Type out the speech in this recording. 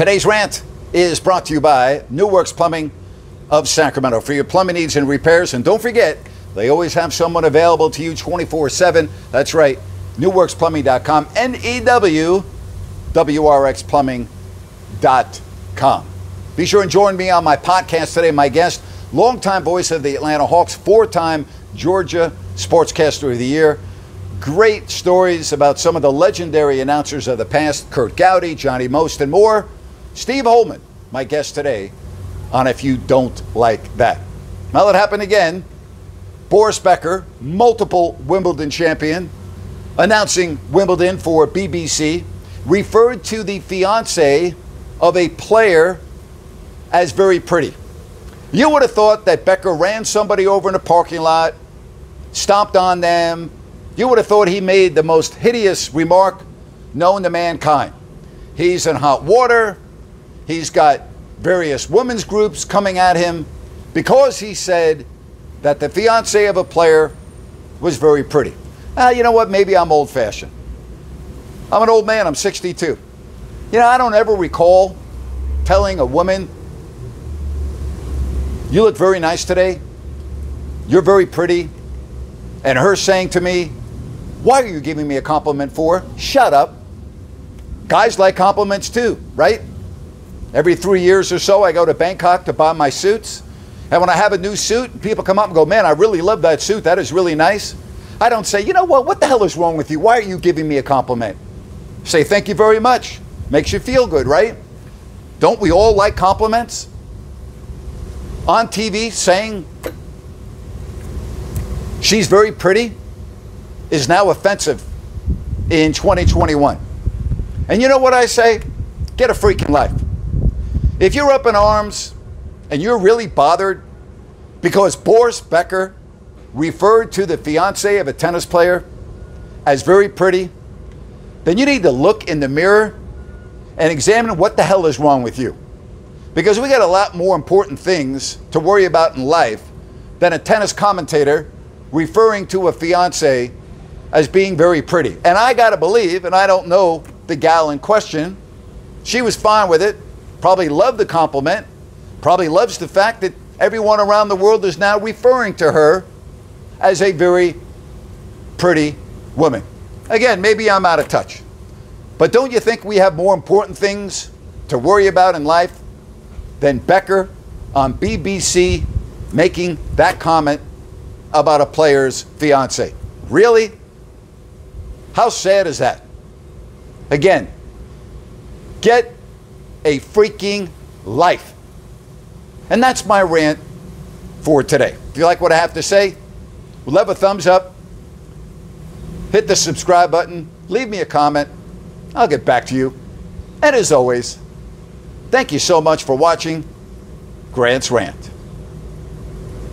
Today's rant is brought to you by New Works Plumbing of Sacramento for your plumbing needs and repairs. And don't forget, they always have someone available to you 24 7. That's right, newworksplumbing.com, N E W W R X plumbing.com. Be sure and join me on my podcast today. My guest, longtime voice of the Atlanta Hawks, four time Georgia Sportscaster of the Year. Great stories about some of the legendary announcers of the past Curt Gowdy, Johnny Most, and more. Steve Holman, my guest today on If You Don't Like That. Now it happened again. Boris Becker, multiple Wimbledon champion, announcing Wimbledon for BBC, referred to the fiance of a player as very pretty. You would have thought that Becker ran somebody over in a parking lot, stomped on them. You would have thought he made the most hideous remark known to mankind. He's in hot water. He's got various women's groups coming at him because he said that the fiance of a player was very pretty. Ah, you know what? Maybe I'm old fashioned. I'm an old man, I'm 62. You know, I don't ever recall telling a woman, You look very nice today. You're very pretty. And her saying to me, Why are you giving me a compliment for? Shut up. Guys like compliments too, right? Every three years or so, I go to Bangkok to buy my suits. And when I have a new suit, people come up and go, Man, I really love that suit. That is really nice. I don't say, You know what? What the hell is wrong with you? Why are you giving me a compliment? Say, Thank you very much. Makes you feel good, right? Don't we all like compliments? On TV saying she's very pretty is now offensive in 2021. And you know what I say? Get a freaking life. If you're up in arms and you're really bothered because Boris Becker referred to the fiance of a tennis player as very pretty, then you need to look in the mirror and examine what the hell is wrong with you. Because we got a lot more important things to worry about in life than a tennis commentator referring to a fiance as being very pretty. And I got to believe, and I don't know the gal in question, she was fine with it, probably loved the compliment, probably loves the fact that everyone around the world is now referring to her as a very pretty woman. Again, maybe I'm out of touch. But don't you think we have more important things to worry about in life than Becker on BBC making that comment about a player's fiance? Really? How sad is that? Again, get a freaking life. And that's my rant for today. If you like what I have to say, leave a thumbs up, hit the subscribe button, leave me a comment. I'll get back to you. And as always, thank you so much for watching Grant's Rant.